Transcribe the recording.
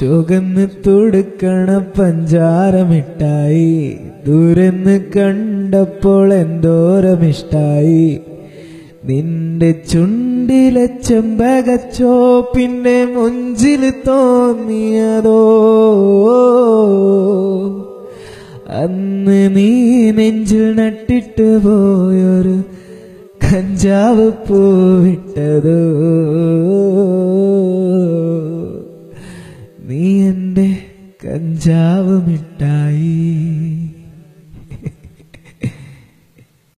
ചുവന്ന് തുടുക്കണ പഞ്ചാരമിട്ടായി. ദൂരെന്ന് കണ്ടപ്പോൾ എന്തോരമിഷ്ടായി. നിന്റെ ചുണ്ടിലെ ചെമ്പകച്ചോ പിന്നെ മുഞ്ചിൽ തോന്നിയതോ. അന്ന് നീ നെഞ്ചിൽ നട്ടിട്ട് പോയൊരു കഞ്ചാവ് പൂവിട്ടതോ. നീ എന്റെ കഞ്ചാവ് മിഠായി.